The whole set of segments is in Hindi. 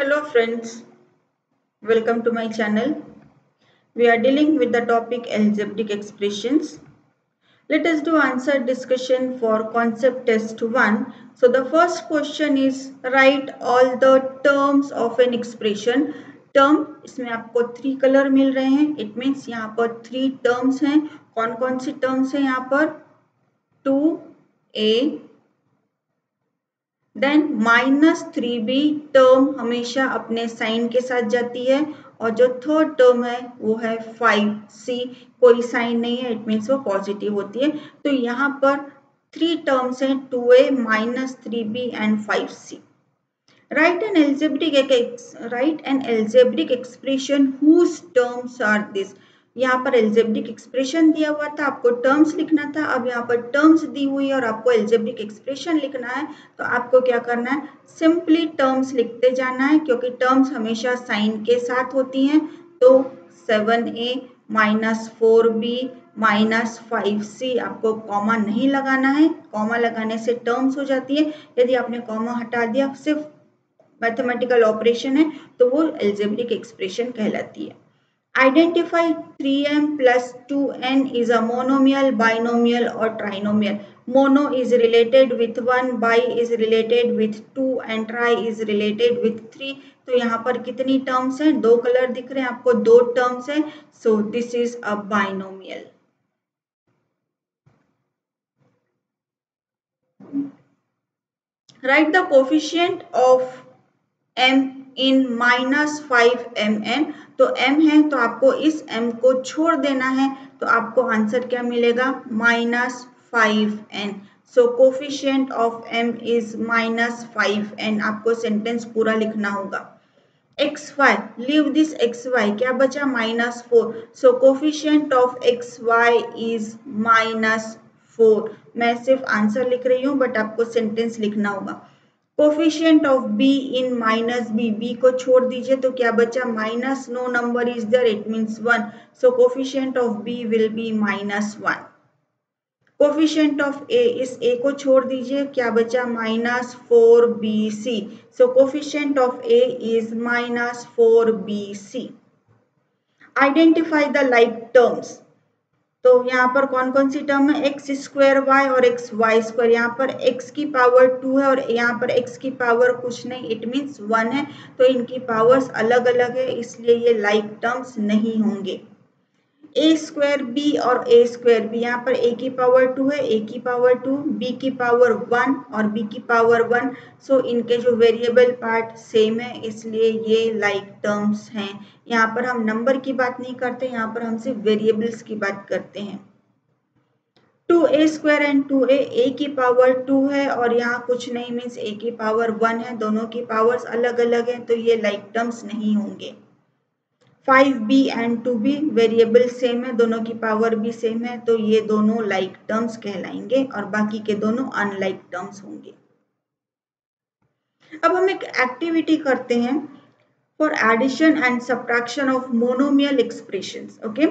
Hello friends, welcome to my channel. We are dealing with the topic algebraic expressions. Let us do answer discussion for concept test 1. So the first question is write all the terms of an expression. Term इसमें आपको थ्री कलर मिल रहे हैं इट मीन्स यहाँ पर थ्री टर्म्स हैं कौन कौन सी टर्म्स हैं यहाँ पर two A then minus three B term हमेशा अपने साइन के साथ जाती है और जो थर्ड टर्म है, वो है फाइव सी कोई साइन नहीं है इट मीन्स वो पॉजिटिव होती है। तो यहाँ पर थ्री टर्म्स हैं two A minus three B and five C write an algebraic write an algebraic expression whose terms are this? यहाँ पर एल्जेब्रिक एक्सप्रेशन दिया हुआ था, आपको टर्म्स लिखना था, अब यहाँ पर टर्म्स दी हुई है और आपको एल्जेब्रिक एक्सप्रेशन लिखना है तो आपको क्या करना है? सिंपली टर्म्स लिखते जाना है, क्योंकि टर्म्स हमेशा साइन के साथ होती हैं तो seven A minus four B minus five C आपको कॉमा नहीं लगाना है। कॉमा लगाने से टर्म्स हो जाती है। यदि आपने कॉमा हटा दिया, सिर्फ़ मैथमेटिकल ऑपरेशन है तो वो एल्जेब्रिक एक्सप्रेशन कहलाती है। Identify 3m plus 2n is a monomial, binomial or trinomial. Mono is related with 1, bi is related with 2 and tri is related with 3. तो यहाँ पर कितनी टर्म्स हैं दो कलर दिख रहे हैं आपको दो टर्म्स हैं so this is a binomial write the coefficient of m in minus 5 mn तो m है तो आपको इस m को छोड़ देना है तो आपको आंसर क्या मिलेगा? Minus five N so coefficient of m is minus five N आपको सेंटेंस पूरा लिखना होगा। X Y leave this X Y क्या बचा? Minus four so coefficient of X Y is minus four मैं सिर्फ़ आंसर लिख रही हूँ बट आपको सेंटेंस लिखना होगा। Coefficient of b in minus B B को छोड़ दीजिए तो क्या बचा? Minus no number is there it means one. So coefficient of b will be minus one. Coefficient of a इस ए को छोड़ दीजिए, क्या बचा? Minus four B C so coefficient of A is minus four B C identify the like terms. तो यहाँ पर कौन कौन सी टर्म है? एक्स स्क्वायर वाई और एक्स वाई स्क्वायर यहाँ पर एक्स की पावर टू है और यहाँ पर एक्स की पावर कुछ नहीं इट मीन्स वन है। तो इनकी पावर्स अलग अलग है, इसलिए ये लाइक टर्म्स नहीं होंगे। ए स्क्वायर बी और ए स्क्वायर बी यहाँ पर ए की पावर टू है ए की पावर टू बी की पावर वन और बी की पावर वन सो इनके जो वेरिएबल पार्ट सेम है, इसलिए ये लाइक like टर्म्स हैं। यहाँ पर हम नंबर की बात नहीं करते, यहाँ पर हम सिर्फ़ वेरिएबल्स की बात करते हैं। Two A square and two A A की पावर टू है और यहाँ कुछ नहीं मीन्स ए की पावर वन है, दोनों की पावर्स अलग अलग हैं तो ये लाइक like टर्म्स नहीं होंगे। Five B and two B variable same है, दोनों की पावर भी सेम है तो ये दोनों लाइक like टर्म्स कहलाएँगे और बाकी के दोनों अनलाइक टर्म्स होंगे। अब हम एक एक्टिविटी करते हैं for addition and subtraction of monomial expression okay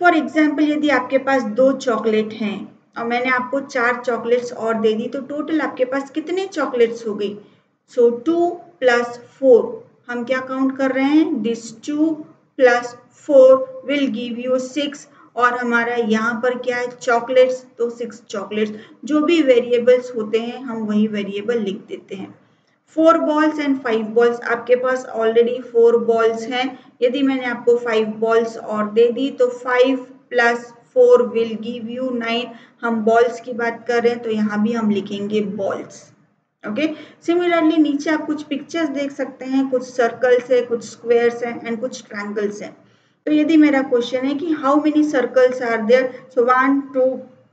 for example यदि आपके पास दो चॉकलेट हैं और मैंने आपको चार चॉकलेट्स और दे दी तो टोटल आपके पास कितने चॉकलेट्स हो गई? सो टू प्लस फोर हम क्या काउंट कर रहे हैं? This two plus four will give you six और हमारा यहाँ पर क्या है? चॉकलेट्स तो सिक्स चॉकलेट्स जो भी वेरिएबल्स होते हैं, हम वही वेरिएबल लिख देते हैं। Four balls and five balls आपके पास ऑलरेडी फोर बॉल्स हैं। यदि मैंने आपको फाइव बॉल्स और दे दी तो five plus four will give you nine हम बॉल्स की बात कर रहे हैं तो यहाँ भी हम लिखेंगे बॉल्स ओके सिमिलरली नीचे आप कुछ पिक्चर्स देख सकते हैं, कुछ सर्कल्स है, कुछ स्क्वेयर्स है एंड कुछ ट्रैंगल्स है। तो यदि मेरा क्वेश्चन है कि how many circles are there so one two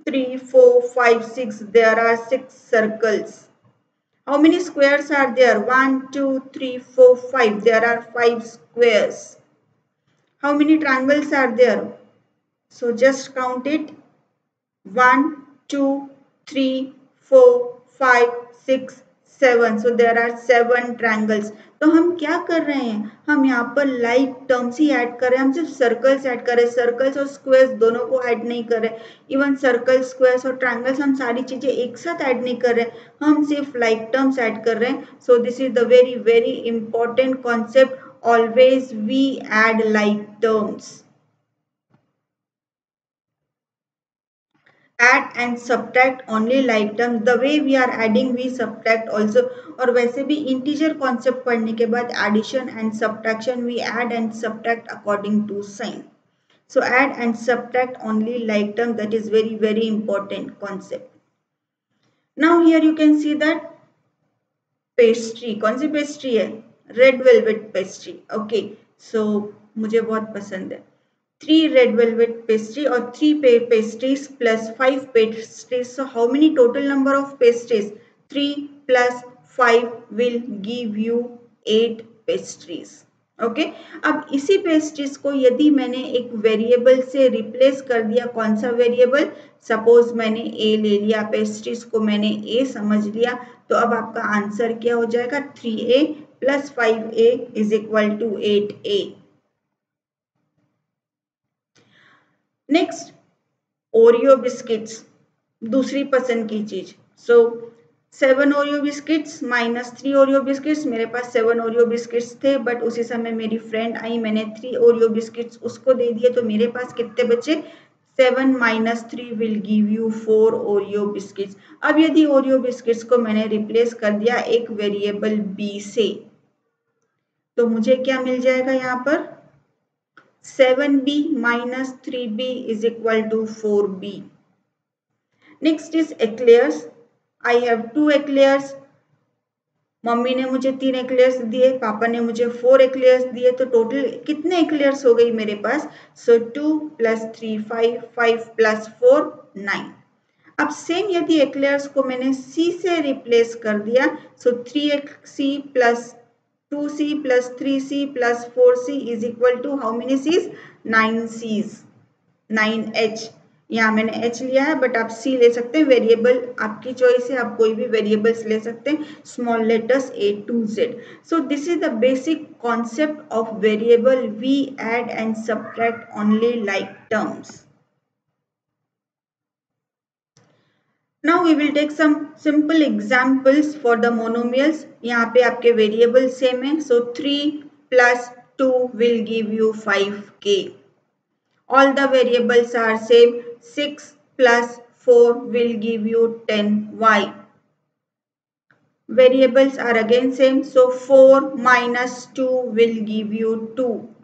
three four five six there are six circles how many squares are there one two three four five there are five squares how many triangles are there so just count it one two three four five six seven so there are seven triangles तो हम क्या कर रहे हैं? हम यहाँ पर लाइक टर्म्स ही ऐड कर रहे हैं। हम सिर्फ़ सर्कल्स ऐड कर रहे हैं। सर्कल्स और स्क्वेयर्स दोनों को ऐड नहीं कर रहे। इवन सर्कल स्क्वेयर्स और ट्राइंगल्स हम सारी चीज़ें एक साथ ऐड नहीं कर रहे। हम सिर्फ़ लाइक टर्म्स ऐड कर रहे हैं। So this is the very very important concept always we add like terms add and subtract only like terms the way we are adding we subtract also और वैसे भी integer concept पढ़ने के बाद addition and subtraction we add and subtract according to sign so add and subtract only like term that is very very important concept now here you can see that pastry कौन सी pastry है red velvet pastry okay so मुझे बहुत पसंद है three red velvet pastry or three pastries plus five pastries. So how many total number of pastries? Three plus five will give you eight pastries. Okay? अब इसी पेस्ट्रीज को यदि मैंने एक वेरिएबल से रिप्लेस कर दिया कौन सा वेरिएबल सपोज़ मैंने ए ले लिया पेस्ट्रीज को मैंने ए समझ लिया तो अब आपका आंसर क्या हो जाएगा three a plus five a is equal to eight a next Oreo biscuits दूसरी पसंद की चीज़। So seven Oreo biscuits minus three Oreo biscuits मेरे पास सेवन ओरियो बिस्किट्स थे बट उसी समय मेरी फ्रेंड आई, मैंने थ्री ओरियो बिस्किट्स उसको दे दिए तो मेरे पास कितने बचे? Seven minus three will give you four Oreo biscuits अब यदि ओरियो बिस्किट्स को मैंने रिप्लेस कर दिया एक वेरिएबल बी से तो मुझे क्या मिल जाएगा यहाँ पर? 7b minus 3b is equal to 4b. Next is eclairs. I have two eclairs. Mummy ने मुझे तीन एक्लेयर्स दिए, पापा ने मुझे फोर एक्लेयर्स दिए तो टोटल कितने एक्लेयर्स हो गई मेरे पास so two plus three five five plus four nine अब सेम यदि एक्लेयर्स को मैंने सी से रिप्लेस कर दिया so three x c plus 2c plus 3c plus 4c is equal to how many c's 9c's 9h यहाँ मैंने h लिया है, बट आप c ले सकते हैं। वेरिएबल आपकी चॉइस है, आप कोई भी वेरिएबल्स ले सकते हैं। Small letters a to z so this is the basic concept of variable we add and subtract only like terms Now we will take some simple examples for the monomials. यहाँ पे आपके variable same है. So 3 plus 2 will give you 5k. All the variables are same. 6 plus 4 will give you 10y. Variables are again same. So 4 minus 2 will give you 2.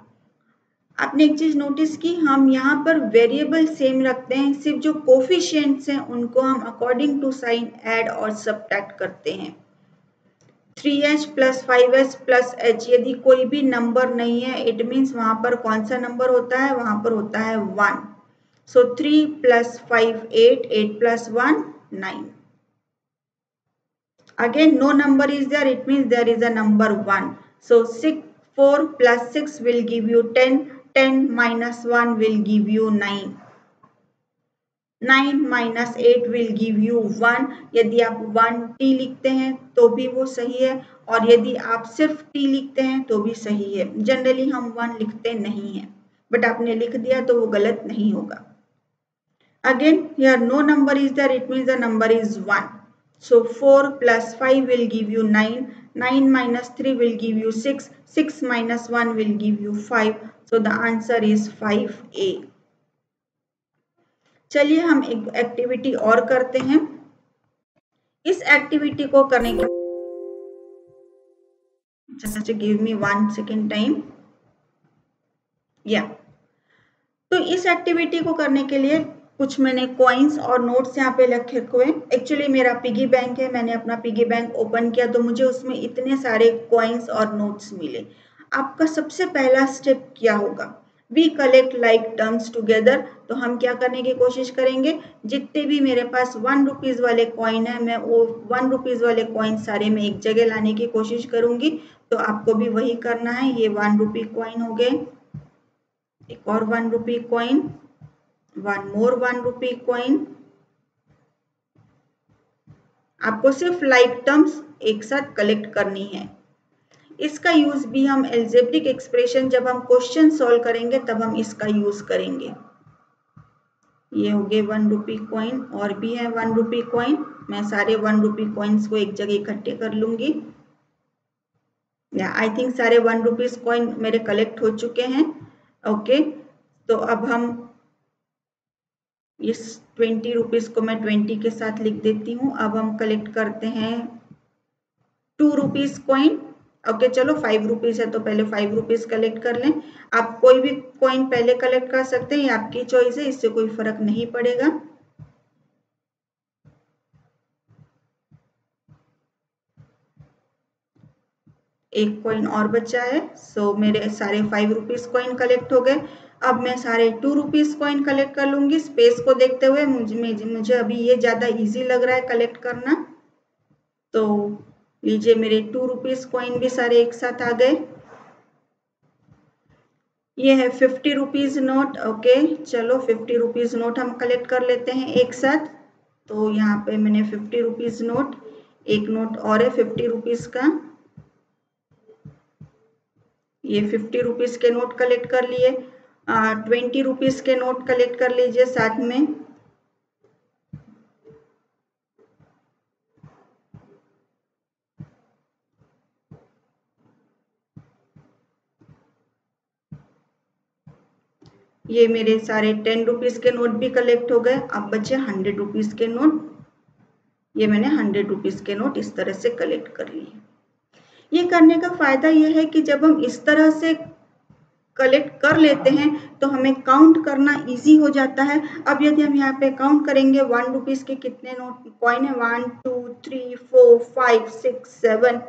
आपने एक चीज़ नोटिस की, हम यहाँ पर वेरिएबल सेम रखते हैं, सिर्फ़ जो कोफिशियंट्स हैं, उनको हम अकॉर्डिंग टू साइन ऐड और सब्ट्रैक्ट करते हैं। Three h plus five plus h यदि कोई भी नंबर नहीं है इट मीन्स वहाँ पर कौन सा नंबर होता है? वहाँ पर होता है one so three plus five eight eight plus one nine again no number is there it means there is a number one so six four plus six will give you ten 10 minus 1 will give you 9. 9 minus 8 will give you 1. यदि आप 1 t लिखते हैं तो भी वो सही है और यदि आप सिर्फ़ t लिखते हैं तो भी सही है जनरली हम 1 लिखते नहीं हैं बट आपने लिख दिया तो वो गलत नहीं होगा again here no number is there it means the number is 1 so 4 plus 5 will give you 9 9 minus 3 will give you 6 6 minus 1 will give you 5 so the answer is 5a चलिए हम एक एक्टिविटी और करते हैं। इस एक्टिविटी को करने के give me one second time yeah. तो इस एक्टिविटी को करने के लिए कुछ मैंने कॉइन्स और नोट्स यहाँ पे रखे हुए एक्चुअली मेरा पिगी बैंक है, मैंने अपना पिगी बैंक ओपन किया तो मुझे उसमें इतने सारे कॉइन्स और नोट्स मिले। आपका सबसे पहला स्टेप क्या होगा? We collect like terms together तो हम क्या करने की कोशिश करेंगे? जितने भी मेरे पास वन रुपीज़ वाले कॉइन है, मैं वो वन रुपीज़ वाले कॉइन सारे में एक जगह लाने की कोशिश करूँगी। तो आपको भी वही करना है। ये वन रुपी कॉइन हो गए। एक और one rupee coin one more one rupee coin आपको सिर्फ़ लाइक टर्म्स एक साथ कलेक्ट करनी है। इसका यूज़ भी हम एल्जेब्रिक एक्सप्रेशन जब हम क्वेश्चन सॉल्व करेंगे, तब हम इसका यूज़ करेंगे। ये हो गए वन रुपी कॉइन और भी है वन रुपी कॉइन मैं सारे वन रुपी कॉइन्स को एक जगह इकट्ठे कर लूँगी। आई थिंक सारे वन रुपीज़ कॉइन मेरे कलेक्ट हो चुके हैं। ओके तो अब हम इस ट्वेंटी रुपीज़ को मैं ट्वेंटी के साथ लिख देती हूँ। अब हम कलेक्ट करते हैं टू रुपीज़ कॉइन ओके चलो फाइव रुपीज़ है तो पहले फाइव रुपीज़ कलेक्ट कर लें। आप कोई भी कॉइन पहले कलेक्ट कर सकते हैं, ये आपकी चॉइस है, इससे कोई फ़र्क नहीं पड़ेगा। एक कॉइन और बचा है सो मेरे सारे फाइव रुपीज़ कॉइन कलेक्ट हो गए। अब मैं सारे टू रुपीज़ कॉइन कलेक्ट कर लूँगी। स्पेस को देखते हुए मुझे मुझे अभी ये ज़्यादा इजी लग रहा है कलेक्ट करना। तो लीजिए मेरे टू रुपीज़ कॉइन भी सारे एक साथ आ गए। ये है फिफ्टी रुपीज़ नोट ओके चलो फिफ्टी रुपीज़ नोट हम कलेक्ट कर लेते हैं एक साथ। तो यहाँ पे मैंने फिफ्टी रुपीज़ नोट एक नोट और है फिफ्टी रुपीज़ का। ये फिफ्टी रुपीज़ के नोट कलेक्ट कर लिए। ट्वेंटी रुपीज़ के नोट कलेक्ट कर लीजिए साथ में। ये मेरे सारे टेन रुपीज़ के नोट भी कलेक्ट हो गए। अब बचे हंड्रेड रुपीज़ के नोट ये मैंने हंड्रेड रुपीज़ के नोट इस तरह से कलेक्ट कर लिए। ये करने का फ़ायदा यह है कि जब हम इस तरह से कलेक्ट कर लेते हैं तो हमें काउंट करना इजी हो जाता है। अब यदि हम यहाँ पे काउंट करेंगे वन रुपीज़ के कितने नोट कॉइन है? One two three four five six seven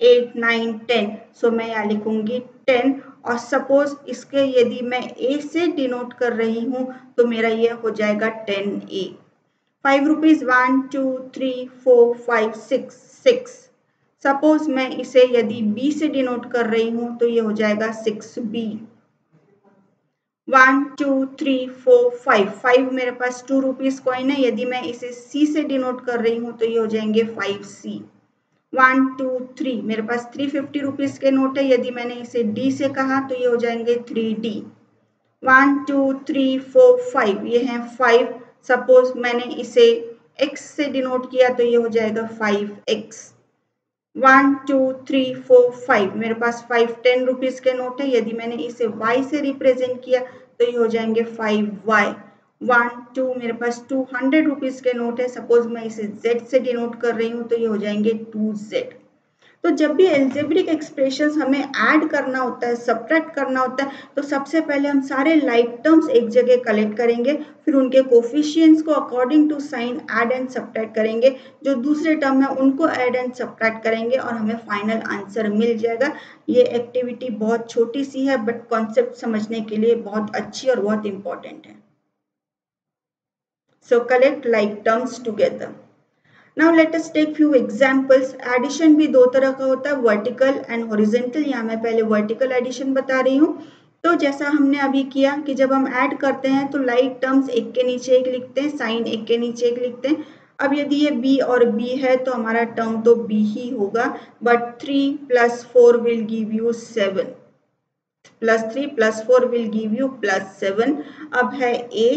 eight nine ten so मैं यहाँ लिखूँगी टेन और सपोज़ इसके यदि मैं ए से डिनोट कर रही हूँ तो मेरा ये हो जाएगा ten a five rupees one two three four five six six suppose मैं इसे यदि बी से डिनोट कर रही हूँ तो ये हो जाएगा six b one two three four five five मेरे पास टू रुपीज़ कॉइन है, यदि मैं इसे सी से डिनोट कर रही हूँ तो ये हो जाएँगे five c one two three मेरे पास थ्री फिफ्टी रुपीज़ के नोट है। यदि मैंने इसे डी से कहा तो ये हो जाएँगे three d one two three four five ये है फाइव सपोज़ मैंने इसे एक्स से डिनोट किया तो ये हो जाएगा five x one two three four five मेरे पास फाइव टेन रुपीज़ के नोट है। यदि मैंने इसे वाई से रिप्रेजेंट किया तो ये हो जाएँगे फाइव वाई वन टू मेरे पास टू हंड्रेड रुपीज़ के नोट है। सपोज़ मैं इसे जेड से डिनोट कर रही हूँ तो ये हो जाएँगे टू जेड तो जब भी एल्जेब्रिक एक्सप्रेशन हमें ऐड करना होता है सब्ट्रैक्ट करना होता है तो सबसे पहले हम सारे लाइक टर्म्स एक जगह कलेक्ट करेंगे, फिर उनके कोफिशियंट्स को according to sign add and subtract करेंगे। जो दूसरे टर्म है, उनको ऐड एंड सब्ट्रैक्ट करेंगे और हमें फाइनल आंसर मिल जाएगा। ये एक्टिविटी बहुत छोटी सी है बट कॉन्सेप्ट समझने के लिए बहुत अच्छी और बहुत इंपॉर्टेंट है। So, collect like terms together. Now, let us take few examples. Addition भी दो तरह का होता है, vertical and horizontal. यहाँ मैं पहले vertical addition बता रही हूँ तो जैसा हमने अभी किया कि जब हम ऐड करते हैं तो लाइक टर्म्स एक के नीचे एक लिखते हैं साइन एक के नीचे एक लिखते हैं अब यदि ये b और b है तो हमारा टर्म तो b ही होगा but three plus four will give you seven plus three plus four will give you plus seven अब है a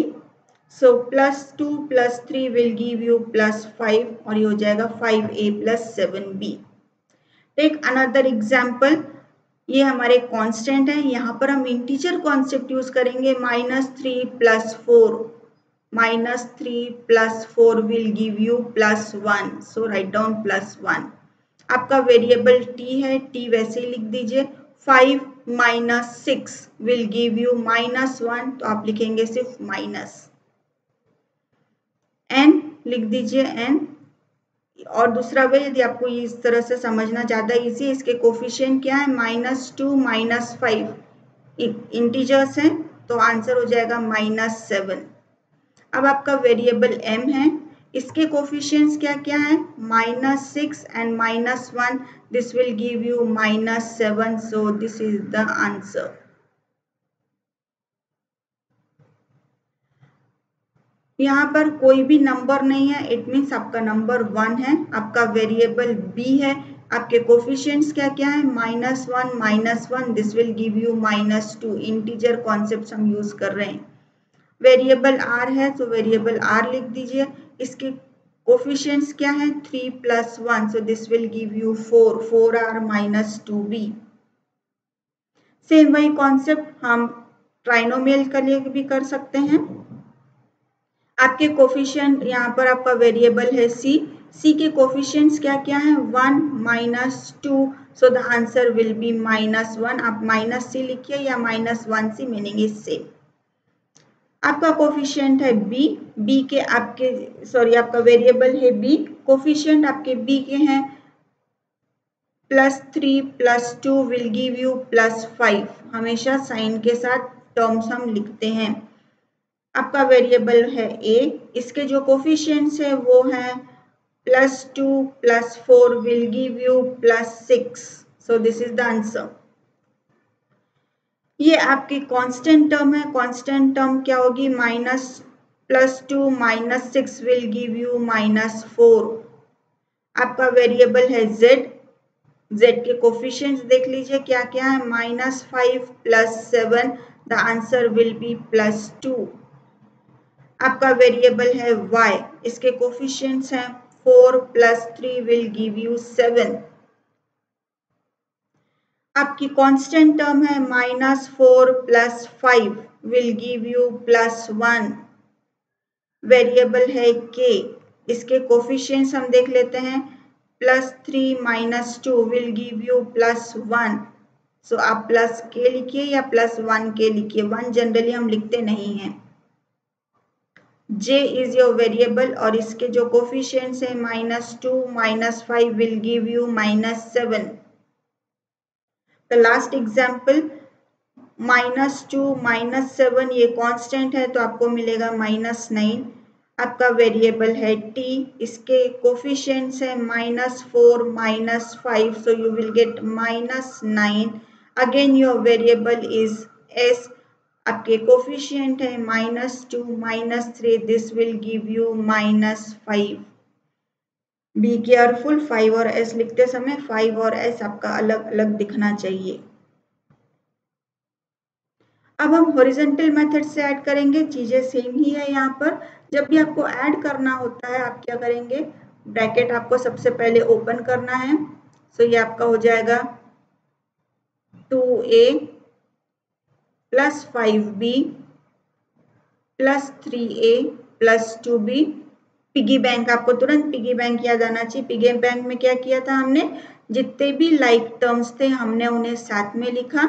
So, plus 2 plus 3 will give you plus 5 और ये हो जाएगा 5a plus 7b. Take another example. ये हमारे कांस्टेंट है। यहाँ पर हम इंटीजर कॉन्सेप्ट यूज़ करेंगे। Minus three plus four minus three plus four will give you plus one so write down plus one आपका वेरिएबल t है। T वैसे ही लिख दीजिए। Five minus six will give you minus one तो आप लिखेंगे सिर्फ़ माइनस एन लिख दीजिए एन और दूसरा वे यदि आपको इस तरह से समझना ज़्यादा इजी है, इसके कोफिशियंट क्या है? Minus two minus five integers हैं तो आंसर हो जाएगा माइनस सेवन अब आपका वेरिएबल एम है। इसके कोफिशियंट्स क्या क्या है? Minus six and minus one this will give you minus seven so this is the answer यहाँ पर कोई भी नंबर नहीं है इट मीन्स आपका नंबर वन है, आपका वेरिएबल बी है, आपके कोफिशियंट्स क्या क्या है? Minus one minus one this will give you minus two integer concept हम यूज़ कर रहे हैं। वेरिएबल आर है तो वेरिएबल आर लिख दीजिए। इसके कोफिशियंट्स क्या है? Three plus one so this will give you four four r minus two b same वही कॉन्सेप्ट हम ट्राइनोमियल के लिए भी कर सकते हैं। आपके कोफिशियंट यहाँ पर आपका वेरिएबल है सी सी के कोफिशियंट्स क्या क्या है? One minus two so the answer will be minus one आप माइनस सी लिखिए या minus one c meaning is same आपका कोफिशियंट है बी बी के आपके सॉरी आपका वेरिएबल है बी कोफिशियंट आपके बी के हैं. Plus three plus two will give you plus five हमेशा साइन के साथ टर्म्स हम लिखते हैं. आपका वेरिएबल है ए इसके जो कोफिशियंट्स है वो हैं plus two plus four will give you plus six so this is the answer ये आपकी कांस्टेंट टर्म है। कांस्टेंट टर्म क्या होगी? Minus plus two minus six will give you minus four आपका वेरिएबल है जेड जेड के कोफिशियंट्स देख लीजिए क्या क्या है? Minus five plus seven the answer will be plus two आपका वेरिएबल है y. इसके कोफिशियंट्स हैं four plus three will give you seven आपकी कांस्टेंट टर्म है minus four plus five will give you plus one variable है k. इसके कोफिशियंट्स हम देख लेते हैं. Plus three minus two will give you plus one so आप प्लस के लिखिए या प्लस वन के लिखिए. वन जनरली हम लिखते नहीं हैं. J इज़ योर वेरिएबल और इसके जो कोफिशियंट्स है minus two minus five will give you minus seven the last example minus two minus seven ये कांस्टेंट है तो आपको मिलेगा माइनस नाइन आपका वेरिएबल है टी इसके कोफिशियंट्स है minus four minus five so you will get minus nine again your variable is s. आपके कोफिशियंट है minus two minus three this will give you minus five be careful five और एस लिखते समय फाइव और एस आपका अलग अलग दिखना चाहिए। अब हम हॉरिजेंटल मेथड से ऐड करेंगे, चीज़ें सेम ही है यहाँ पर। जब भी आपको ऐड करना होता है, आप क्या करेंगे? ब्रैकेट आपको सबसे पहले ओपन करना है। सो ये आपका हो जाएगा two a plus five b, plus three a, plus two b. Piggy bank, आपको तुरंत पिगी बैंक याद आना चाहिए। पिगी बैंक में क्या किया था हमने? जितने भी लाइक टर्म्स थे, हमने उन्हें साथ में लिखा।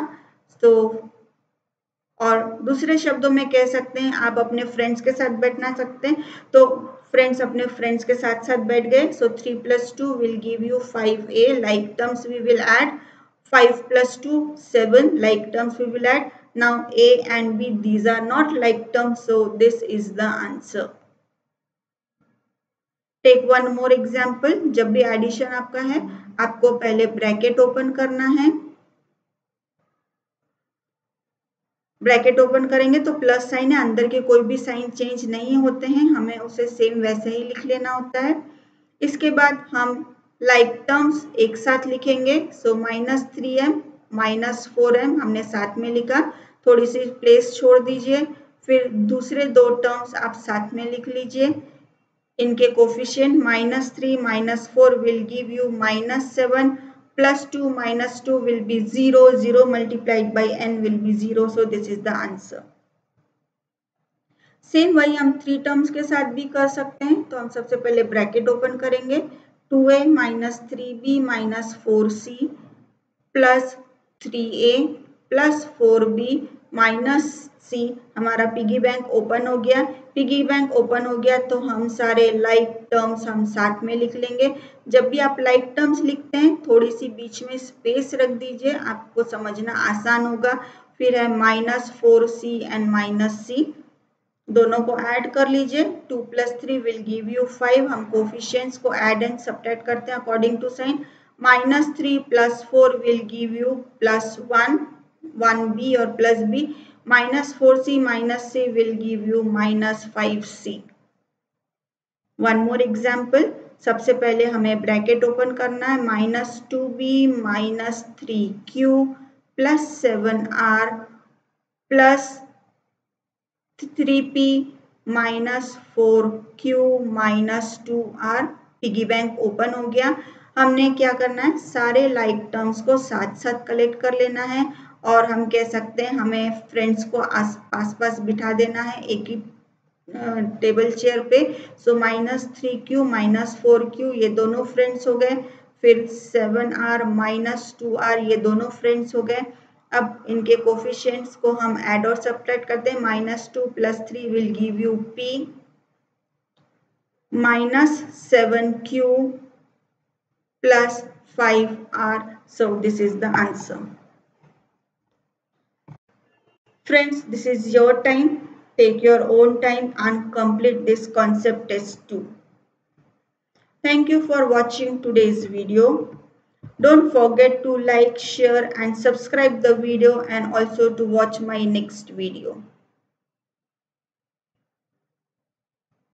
तो और दूसरे शब्दों में कह सकते हैं, आप अपने फ्रेंड्स के साथ बैठना सकते हैं। तो फ्रेंड्स अपने फ्रेंड्स के साथ साथ बैठ गए। So three plus two will give you five a like terms we will add five plus two seven like terms we will add Now A and B, these are not like terms, so this is the answer. Take one more example जब भी एडिशन आपका है आपको पहले ब्रैकेट ओपन करना है। ब्रैकेट ओपन करेंगे तो प्लस साइन है अंदर के कोई भी साइन चेंज नहीं होते हैं हमें उसे सेम वैसे ही लिख लेना होता है। इसके बाद हम लाइक like टर्म्स एक साथ लिखेंगे so minus three m minus four m, हमने साथ में लिखा। थोड़ी सी प्लेस छोड़ दीजिए। फिर दूसरे दो टर्म्स आप साथ में लिख लीजिए। इनके coefficient minus three minus four will give you minus seven plus two minus two will be zero zero multiplied by n will be zero so this is the answer same वही हम थ्री टर्म्स के साथ भी कर सकते हैं तो हम सबसे पहले ब्रैकेट ओपन करेंगे। Two a minus three b minus four c plus three a plus four b minus c. हमारा पिगी बैंक ओपन हो गया। पिगी बैंक ओपन हो गया तो हम सारे लाइक टर्म्स हम साथ में लिख लेंगे। जब भी आप लाइक टर्म्स लिखते हैं, थोड़ी सी बीच में स्पेस रख दीजिए। आपको समझना आसान होगा। फिर है minus four c and minus c. दोनों को ऐड कर लीजिए। Two plus three will give you five. हम कोफिशियंट्स को ऐड एंड सब्ट्रैक्ट करते हैं according to sign. Four will give you plus one one b और plus b minus four c minus c will give you minus five c one more example सबसे पहले हमें ब्रैकेट ओपन करना है. Minus two b minus three Q plus seven R plus three P minus four Q minus two R piggy bank open हो गया. हमने क्या करना है? सारे लाइक टर्म्स को साथ साथ कलेक्ट कर लेना है और हम कह सकते हैं हमें फ्रेंड्स को आस पास पास बिठा देना है एक ही टेबल चेयर पे। So minus three Q minus four Q ये दोनों फ्रेंड्स हो गए। फिर seven R minus two R ये दोनों फ्रेंड्स हो गए। अब इनके कोफिशेंट्स को हम ऐड और सब्ट्रैक्ट करते हैं। Minus two plus three will give you P minus seven Q plus 5R. So this is the answer. Friends, this is your time. Take your own time and complete this concept test too. Thank you for watching today's video. Don't forget to like, share and subscribe the video and also to watch my next video.